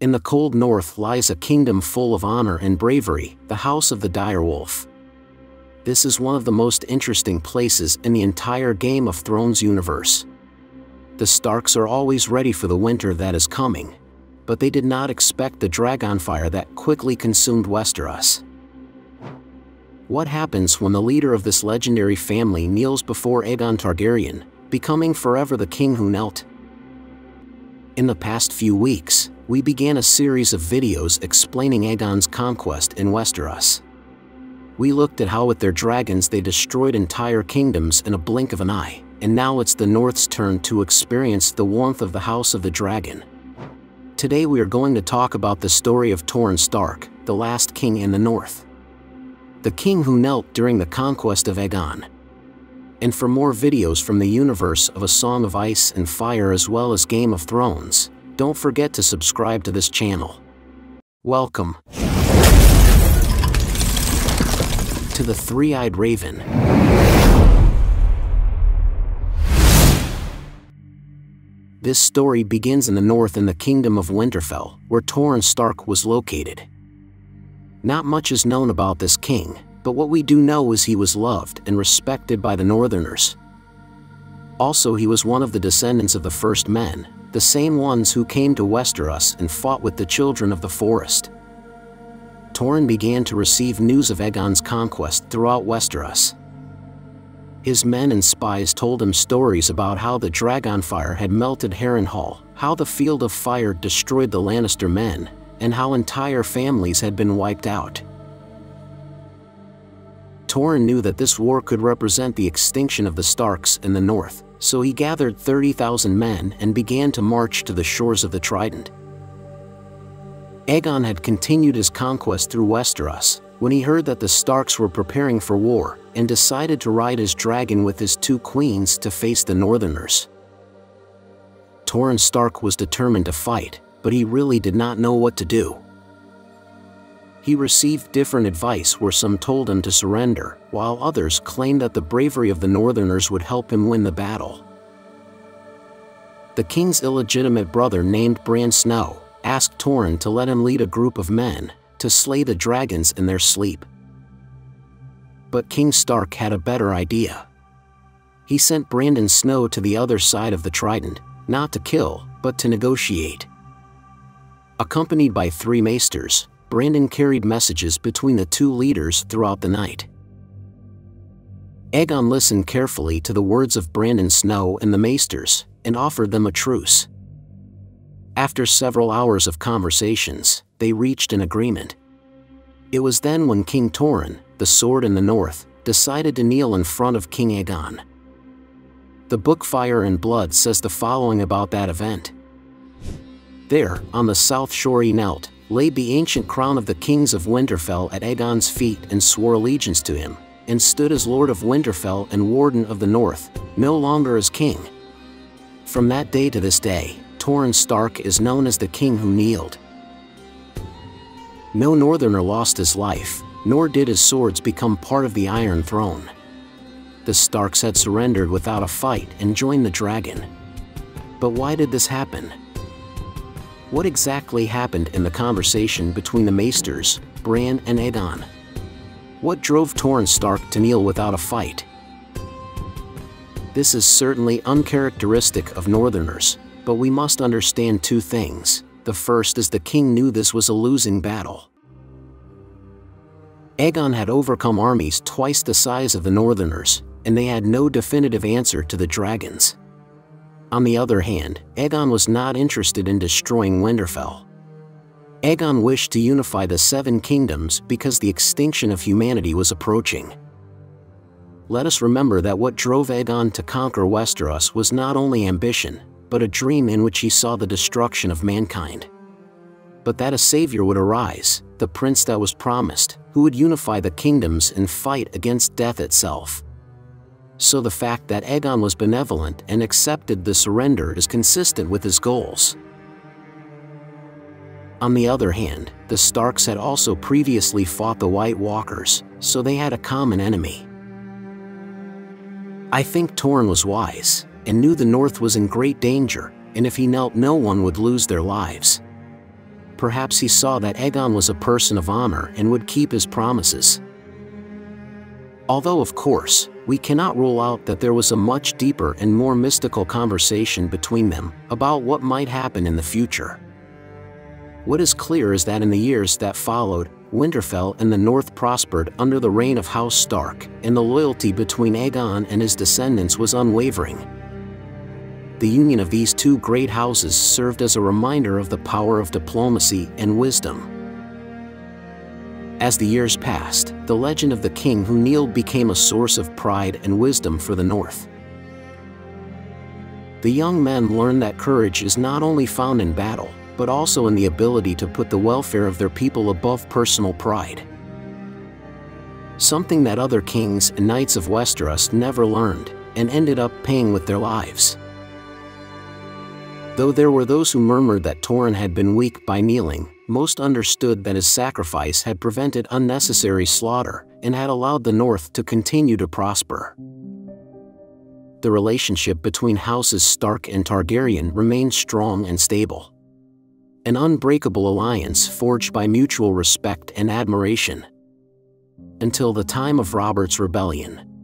In the cold north lies a kingdom full of honor and bravery, the House of the Direwolf. This is one of the most interesting places in the entire Game of Thrones universe. The Starks are always ready for the winter that is coming, but they did not expect the dragonfire that quickly consumed Westeros. What happens when the leader of this legendary family kneels before Aegon Targaryen, becoming forever the king who knelt? In the past few weeks, we began a series of videos explaining Aegon's conquest in Westeros. We looked at how with their dragons they destroyed entire kingdoms in a blink of an eye, and now it's the North's turn to experience the warmth of the House of the Dragon. Today we are going to talk about the story of Torrhen Stark, the last king in the North. The king who knelt during the conquest of Aegon. And for more videos from the universe of A Song of Ice and Fire as well as Game of Thrones, don't forget to subscribe to this channel. Welcome to the Three-Eyed Raven. This story begins in the north in the kingdom of Winterfell, where Torrhen Stark was located. Not much is known about this king, but what we do know is he was loved and respected by the Northerners. Also he was one of the descendants of the first men, the same ones who came to Westeros and fought with the children of the forest. Torrhen began to receive news of Aegon's conquest throughout Westeros. His men and spies told him stories about how the Dragonfire had melted Harrenhal, how the Field of Fire destroyed the Lannister men, and how entire families had been wiped out. Torrhen knew that this war could represent the extinction of the Starks in the north, so he gathered 30,000 men and began to march to the shores of the Trident. Aegon had continued his conquest through Westeros when he heard that the Starks were preparing for war and decided to ride his dragon with his two queens to face the Northerners. Torrhen Stark was determined to fight, but he really did not know what to do. He received different advice where some told him to surrender, while others claimed that the bravery of the Northerners would help him win the battle. The king's illegitimate brother named Bran Snow asked Torrhen to let him lead a group of men to slay the dragons in their sleep. But King Stark had a better idea. He sent Brandon Snow to the other side of the Trident, not to kill, but to negotiate. Accompanied by three maesters, Brandon carried messages between the two leaders throughout the night. Aegon listened carefully to the words of Brandon Snow and the Maesters, and offered them a truce. After several hours of conversations, they reached an agreement. It was then when King Torrhen, the Sword in the North, decided to kneel in front of King Aegon. The book Fire and Blood says the following about that event. There, on the south shore he knelt, laid the ancient crown of the kings of Winterfell at Aegon's feet and swore allegiance to him, and stood as Lord of Winterfell and Warden of the North, no longer as king. From that day to this day, Torrhen Stark is known as the king who kneeled. No Northerner lost his life, nor did his swords become part of the Iron Throne. The Starks had surrendered without a fight and joined the dragon. But why did this happen? What exactly happened in the conversation between the Maesters, Bran and Aegon? What drove Torrhen Stark to kneel without a fight? This is certainly uncharacteristic of Northerners, but we must understand two things. The first is the king knew this was a losing battle. Aegon had overcome armies twice the size of the Northerners, and they had no definitive answer to the dragons. On the other hand, Aegon was not interested in destroying Winterfell. Aegon wished to unify the Seven Kingdoms because the extinction of humanity was approaching. Let us remember that what drove Aegon to conquer Westeros was not only ambition, but a dream in which he saw the destruction of mankind. But that a savior would arise, the prince that was promised, who would unify the kingdoms and fight against death itself so the fact that Aegon was benevolent and accepted the surrender is consistent with his goals. On the other hand, the Starks had also previously fought the White Walkers, so they had a common enemy. I think Torrhen was wise, and knew the North was in great danger, and if he knelt no one would lose their lives. perhaps he saw that Aegon was a person of honor and would keep his promises. Although, of course, we cannot rule out that there was a much deeper and more mystical conversation between them about what might happen in the future. What is clear is that in the years that followed, Winterfell and the North prospered under the reign of House Stark, and the loyalty between Aegon and his descendants was unwavering. The union of these two great houses served as a reminder of the power of diplomacy and wisdom. As the years passed, the legend of the king who kneeled became a source of pride and wisdom for the North. The young men learned that courage is not only found in battle, but also in the ability to put the welfare of their people above personal pride. Something that other kings and knights of Westeros never learned, and ended up paying with their lives. Though there were those who murmured that Torrhen had been weak by kneeling, most understood that his sacrifice had prevented unnecessary slaughter and had allowed the North to continue to prosper. The relationship between houses Stark and Targaryen remained strong and stable. An unbreakable alliance forged by mutual respect and admiration. Until the time of Robert's rebellion.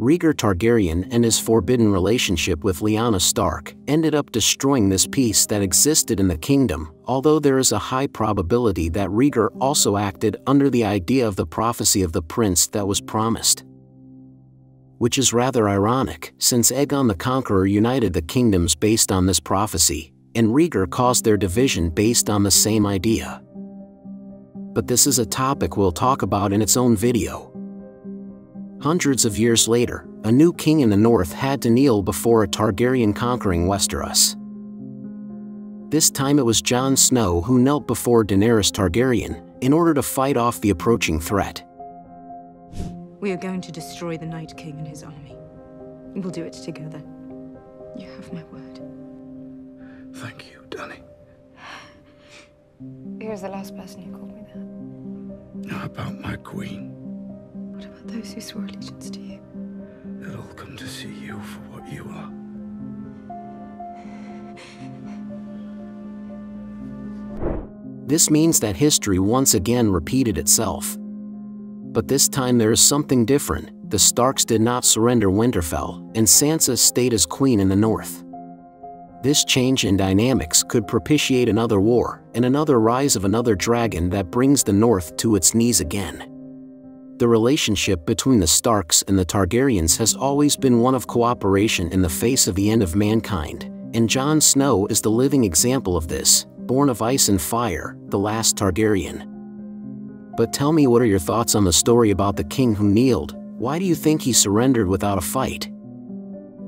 Rhaegar Targaryen and his forbidden relationship with Lyanna Stark ended up destroying this peace that existed in the kingdom, although there is a high probability that Rhaegar also acted under the idea of the prophecy of the prince that was promised. Which is rather ironic, since Aegon the Conqueror united the kingdoms based on this prophecy, and Rhaegar caused their division based on the same idea. But this is a topic we'll talk about in its own video. Hundreds of years later, a new king in the north had to kneel before a Targaryen conquering Westeros. This time it was Jon Snow who knelt before Daenerys Targaryen in order to fight off the approaching threat. We are going to destroy the Night King and his army. We'll do it together. You have my word. Thank you, Dany. Here's the last person who called me that. How about my queen? What about those who swore allegiance to you? They'll all come to see you for what you are. This means that history once again repeated itself. But this time there is something different. The Starks did not surrender Winterfell, and Sansa stayed as queen in the north. This change in dynamics could propitiate another war and another rise of another dragon that brings the north to its knees again. The relationship between the Starks and the Targaryens has always been one of cooperation in the face of the end of mankind, and Jon Snow is the living example of this, born of ice and fire, the last Targaryen. But tell me what are your thoughts on the story about the king who kneeled, why do you think he surrendered without a fight?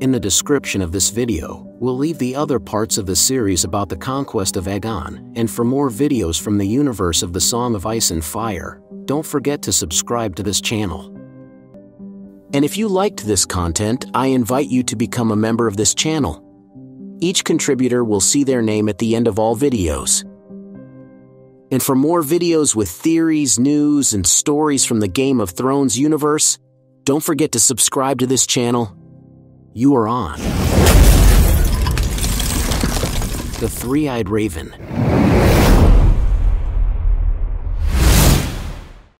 In the description of this video, we'll leave the other parts of the series about the conquest of Aegon, and for more videos from the universe of the Song of Ice and Fire, don't forget to subscribe to this channel. And if you liked this content, I invite you to become a member of this channel. Each contributor will see their name at the end of all videos. And for more videos with theories, news, and stories from the Game of Thrones universe, don't forget to subscribe to this channel. You are on. The Three-Eyed Raven